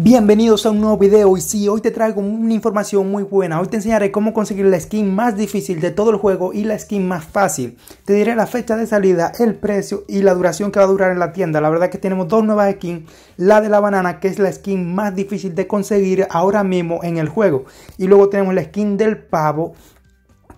Bienvenidos a un nuevo video y sí, hoy te traigo una información muy buena. Hoy te enseñaré cómo conseguir la skin más difícil de todo el juego y la skin más fácil. Te diré la fecha de salida, el precio y la duración que va a durar en la tienda. La verdad que tenemos dos nuevas skins. La de la banana que es la skin más difícil de conseguir ahora mismo en el juego. Y luego tenemos la skin del pavo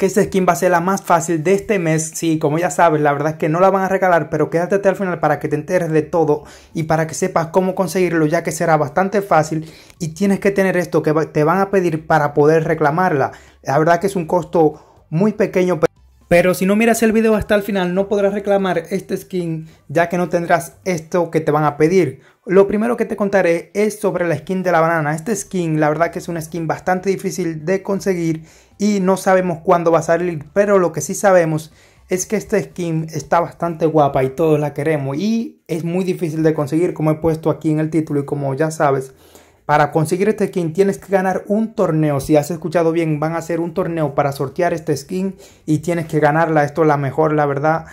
que esta skin va a ser la más fácil de este mes. Sí, como ya sabes, la verdad es que no la van a regalar, pero quédate hasta el final para que te enteres de todo y para que sepas cómo conseguirlo, ya que será bastante fácil y tienes que tener esto que te van a pedir para poder reclamarla. La verdad que es un costo muy pequeño. Pero si no miras el video hasta el final no podrás reclamar este skin ya que no tendrás esto que te van a pedir. Lo primero que te contaré es sobre la skin de la banana. Este skin la verdad que es una skin bastante difícil de conseguir y no sabemos cuándo va a salir. Pero lo que sí sabemos es que esta skin está bastante guapa y todos la queremos y es muy difícil de conseguir como he puesto aquí en el título y como ya sabes. Para conseguir este skin tienes que ganar un torneo. Si has escuchado bien, van a hacer un torneo para sortear este skin y tienes que ganarla. Esto es la mejor, la verdad.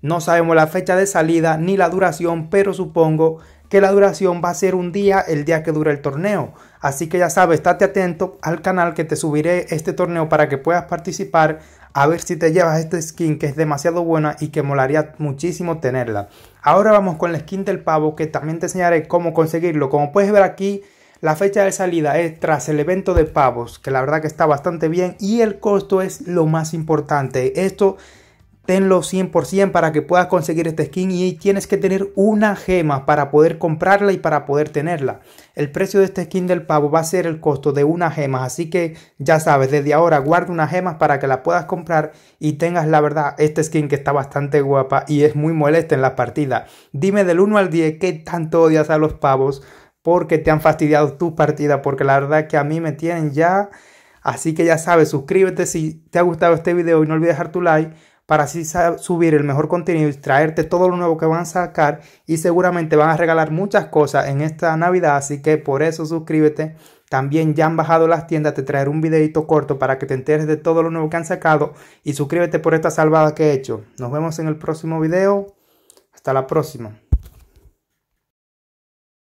No sabemos la fecha de salida ni la duración, pero supongo que la duración va a ser un día, el día que dura el torneo. Así que ya sabes, estate atento al canal que te subiré este torneo para que puedas participar a ver si te llevas este skin que es demasiado buena y que molaría muchísimo tenerla. Ahora vamos con la skin del pavo que también te enseñaré cómo conseguirlo. Como puedes ver aquí la fecha de salida es tras el evento de pavos, que la verdad que está bastante bien y el costo es lo más importante. Esto tenlo 100% para que puedas conseguir este skin y tienes que tener una gema para poder comprarla y para poder tenerla. El precio de este skin del pavo va a ser el costo de una gema, así que ya sabes, desde ahora guarda una gema para que la puedas comprar y tengas la verdad este skin que está bastante guapa y es muy molesta en la partida. Dime del 1 al 10 qué tanto odias a los pavos porque te han fastidiado tu partida, porque la verdad que a mí me tienen ya. Así que ya sabes, suscríbete si te ha gustado este video y no olvides dejar tu like para así subir el mejor contenido y traerte todo lo nuevo que van a sacar y seguramente van a regalar muchas cosas en esta Navidad, así que por eso suscríbete. También ya han bajado las tiendas, te traeré un videito corto para que te enteres de todo lo nuevo que han sacado y suscríbete por esta salvada que he hecho. Nos vemos en el próximo video. Hasta la próxima.